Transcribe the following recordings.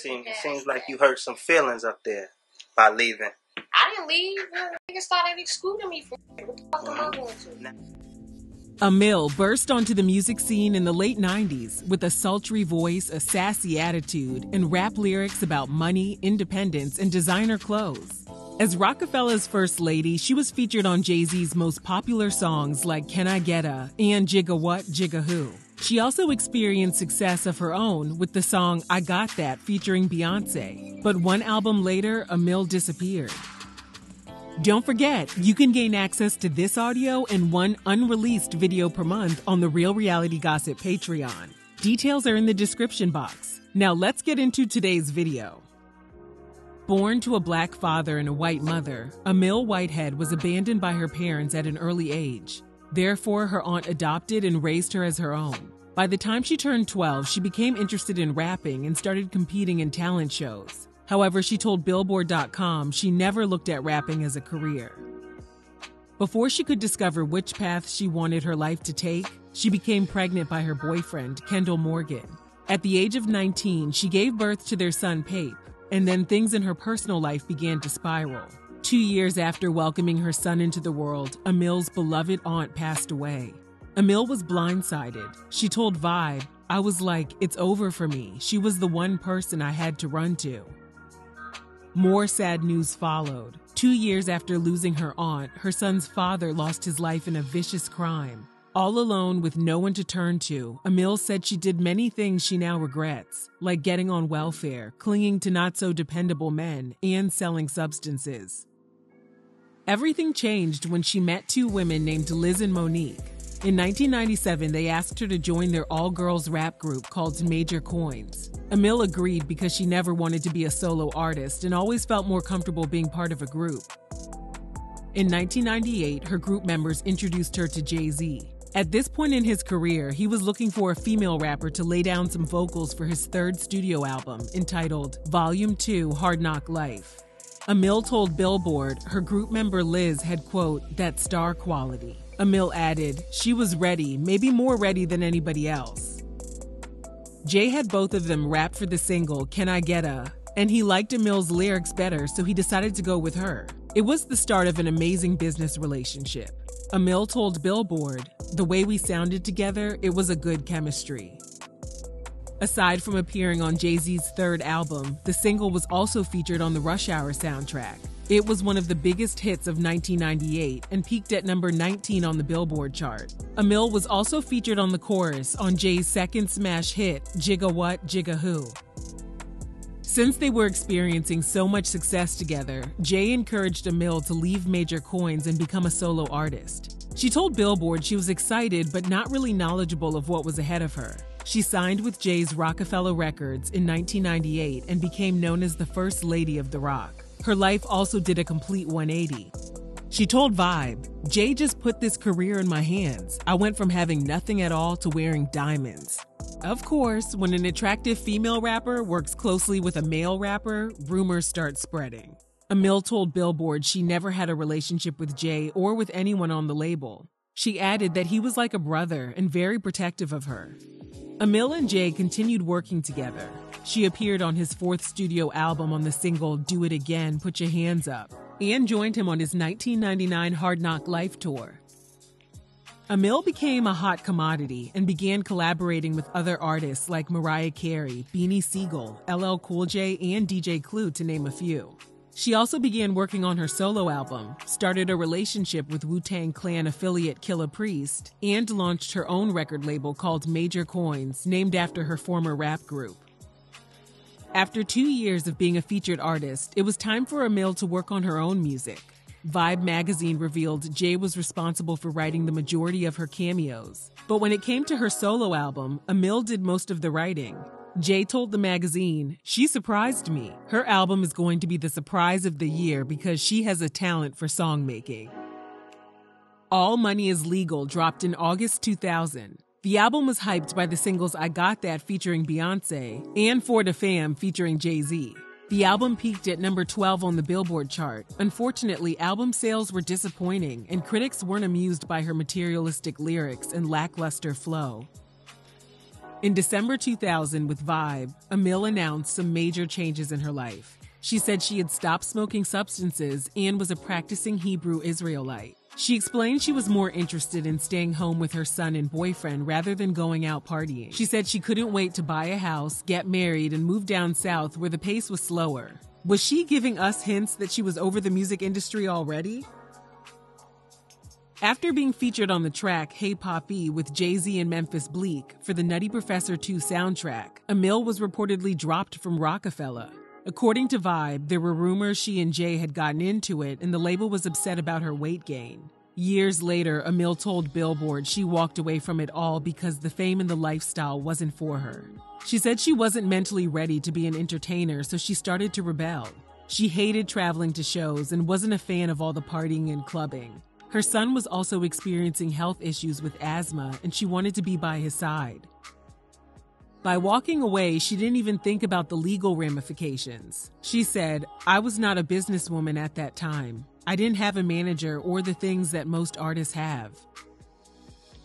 seems it seems like you hurt some feelings up there by leaving. I didn't leave. Niggas started excluding me from what the fuck am I going to? Amil burst onto the music scene in the late 90s with a sultry voice, a sassy attitude, and rap lyrics about money, independence, and designer clothes. As Roc-A-Fella's first lady, she was featured on Jay Z's most popular songs like Can I Get A and Jigga What, Jigga Who. She also experienced success of her own with the song I Got That featuring Beyonce. But one album later, Amil disappeared. Don't forget, you can gain access to this audio and one unreleased video per month on the Real Reality Gossip Patreon. Details are in the description box. Now let's get into today's video. Born to a black father and a white mother, Amil Whitehead was abandoned by her parents at an early age. Therefore, her aunt adopted and raised her as her own. By the time she turned 12, she became interested in rapping and started competing in talent shows. However, she told Billboard.com she never looked at rapping as a career. Before she could discover which path she wanted her life to take, she became pregnant by her boyfriend, Kendall Morgan. At the age of 19, she gave birth to their son, Pape, and then things in her personal life began to spiral. Two years after welcoming her son into the world, Amil's beloved aunt passed away. Amil was blindsided. She told Vibe, I was like, it's over for me. She was the one person I had to run to. More sad news followed. Two years after losing her aunt, her son's father lost his life in a vicious crime. All alone with no one to turn to, Amil said she did many things she now regrets, like getting on welfare, clinging to not so dependable men, and selling substances. Everything changed when she met two women named Liz and Monique. In 1997, they asked her to join their all girls rap group called Major Coinz. Amil agreed because she never wanted to be a solo artist and always felt more comfortable being part of a group. In 1998, her group members introduced her to Jay Z. At this point in his career, he was looking for a female rapper to lay down some vocals for his third studio album, entitled Volume 2 Hard Knock Life. Amil told Billboard her group member Liz had, quote, that star quality. Amil added, she was ready, maybe more ready than anybody else. Jay had both of them rap for the single Can I Get A, and he liked Amil's lyrics better, so he decided to go with her. It was the start of an amazing business relationship. Amil told Billboard, the way we sounded together, it was a good chemistry. Aside from appearing on Jay Z's third album, the single was also featured on the Rush Hour soundtrack. It was one of the biggest hits of 1998 and peaked at number 19 on the Billboard chart. Amil was also featured on the chorus on Jay's second smash hit, Jigga What, Jigga Who. Since they were experiencing so much success together, Jay encouraged Amil to leave Major Coinz and become a solo artist. She told Billboard she was excited but not really knowledgeable of what was ahead of her. She signed with Jay's Roc-A-Fella Records in 1998 and became known as the First Lady of the Roc. Her life also did a complete 180. She told Vibe, Jay just put this career in my hands. I went from having nothing at all to wearing diamonds. Of course, when an attractive female rapper works closely with a male rapper, rumors start spreading. Amil told Billboard she never had a relationship with Jay or with anyone on the label. She added that he was like a brother and very protective of her. Amil and Jay continued working together. She appeared on his fourth studio album on the single Do It Again, Put Your Hands Up, and joined him on his 1999 Hard Knock Life tour. Amil became a hot commodity and began collaborating with other artists like Mariah Carey, Beanie Sigel, LL Cool J, and DJ Clue, to name a few. She also began working on her solo album, started a relationship with Wu Tang Clan affiliate Killah Priest, and launched her own record label called Major Coinz, named after her former rap group. After two years of being a featured artist, it was time for Amil to work on her own music. Vibe magazine revealed Jay was responsible for writing the majority of her cameos. But when it came to her solo album, Amil did most of the writing. Jay told the magazine, She surprised me. Her album is going to be the surprise of the year because she has a talent for songmaking. All Money is Legal dropped in August 2000. The album was hyped by the singles I Got That featuring Beyonce and For the Fam featuring Jay Z. The album peaked at number 12 on the Billboard chart. Unfortunately, album sales were disappointing, and critics weren't amused by her materialistic lyrics and lackluster flow. In December 2000 with Vibe, Amil announced some major changes in her life. She said she had stopped smoking substances and was a practicing Hebrew Israelite. She explained she was more interested in staying home with her son and boyfriend rather than going out partying. She said she couldn't wait to buy a house, get married, and move down south where the pace was slower. Was she giving us hints that she was over the music industry already? After being featured on the track Hey Papi with Jay Z and Memphis Bleek for the Nutty Professor 2 soundtrack, Amil was reportedly dropped from Roc-A-Fella. According to Vibe, there were rumors she and Jay had gotten into it and the label was upset about her weight gain. Years later, Amil told Billboard she walked away from it all because the fame and the lifestyle wasn't for her. She said she wasn't mentally ready to be an entertainer, so she started to rebel. She hated traveling to shows and wasn't a fan of all the partying and clubbing. Her son was also experiencing health issues with asthma, and she wanted to be by his side. By walking away, she didn't even think about the legal ramifications. She said, I was not a businesswoman at that time. I didn't have a manager or the things that most artists have.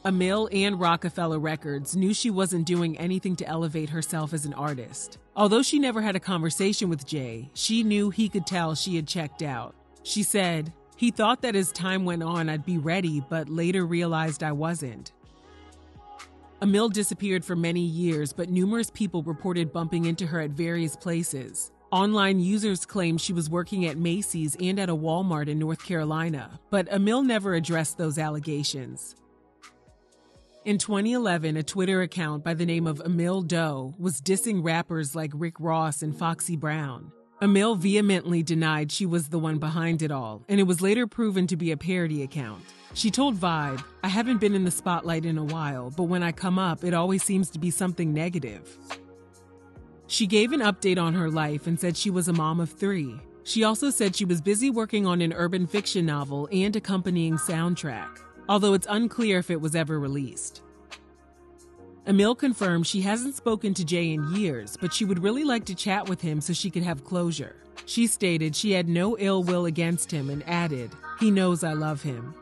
Amil and Roc-A-Fella Records knew she wasn't doing anything to elevate herself as an artist. Although she never had a conversation with Jay, she knew he could tell she had checked out. She said, he thought that as time went on I'd be ready, but later realized I wasn't. Amil disappeared for many years, but numerous people reported bumping into her at various places. Online users claimed she was working at Macy's and at a Walmart in North Carolina, but Amil never addressed those allegations. In 2011, a Twitter account by the name of Amil Doe was dissing rappers like Rick Ross and Foxy Brown. Amil vehemently denied she was the one behind it all, and it was later proven to be a parody account. She told Vibe, I haven't been in the spotlight in a while, but when I come up, it always seems to be something negative. She gave an update on her life and said she was a mom of three. She also said she was busy working on an urban fiction novel and accompanying soundtrack, although it's unclear if it was ever released. Amil confirmed she hasn't spoken to Jay in years, but she would really like to chat with him so she could have closure. She stated she had no ill will against him and added, He knows I love him.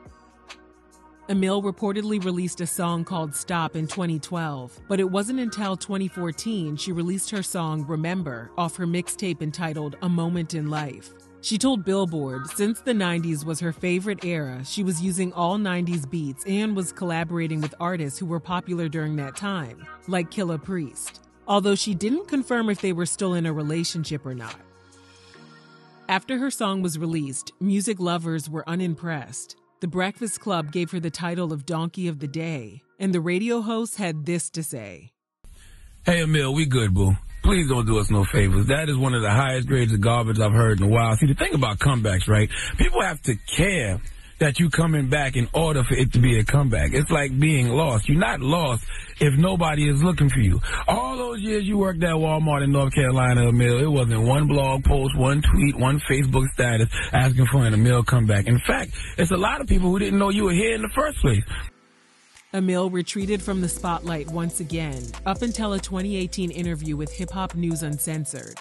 Amil reportedly released a song called Stop in 2012, but it wasn't until 2014 she released her song Remember off her mixtape entitled A Moment in Life. She told Billboard since the 90s was her favorite era, she was using all 90s beats and was collaborating with artists who were popular during that time, like Killah Priest, although she didn't confirm if they were still in a relationship or not. After her song was released, music lovers were unimpressed. The Breakfast Club gave her the title of Donkey of the Day, and the radio host had this to say Hey, Amil, we good, boo. Please don't do us no favors. That is one of the highest grades of garbage I've heard in a while. See, the thing about comebacks, right? People have to care that you coming back in order for it to be a comeback. It's like being lost. You're not lost if nobody is looking for you. All those years you worked at Walmart in North Carolina, Amil, it wasn't one blog post, one tweet, one Facebook status asking for an Amil comeback. In fact, it's a lot of people who didn't know you were here in the first place. Amil retreated from the spotlight once again, up until a 2018 interview with Hip Hop News Uncensored.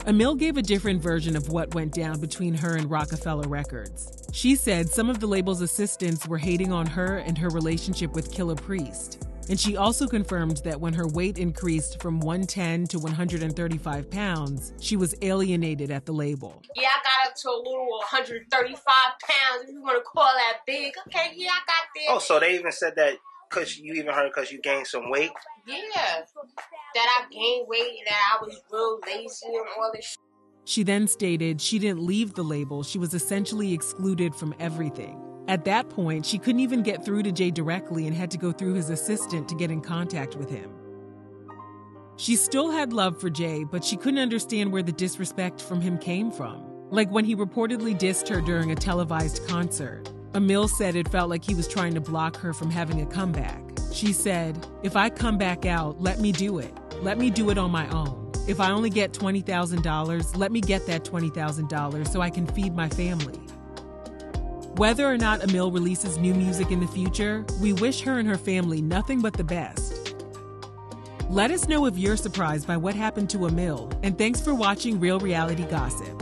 Amil gave a different version of what went down between her and Roc-A-Fella Records. She said some of the label's assistants were hating on her and her relationship with Killah Priest. And she also confirmed that when her weight increased from 110 to 135 pounds, she was alienated at the label. Yeah, I got up to a little 135 pounds, if you want to call that big. Okay, yeah, I got there. Oh, so they even said that because you even heard because you gained some weight. Yeah, that I gained weight, that I was real lazy and all this shit. She then stated she didn't leave the label, she was essentially excluded from everything. At that point, she couldn't even get through to Jay directly and had to go through his assistant to get in contact with him. She still had love for Jay, but she couldn't understand where the disrespect from him came from. Like when he reportedly dissed her during a televised concert. Amil said it felt like he was trying to block her from having a comeback. She said, If I come back out, let me do it. Let me do it on my own. If I only get $20,000, let me get that $20,000 so I can feed my family. Whether or not Amil releases new music in the future, we wish her and her family nothing but the best. Let us know if you're surprised by what happened to Amil, and thanks for watching Real Reality Gossip.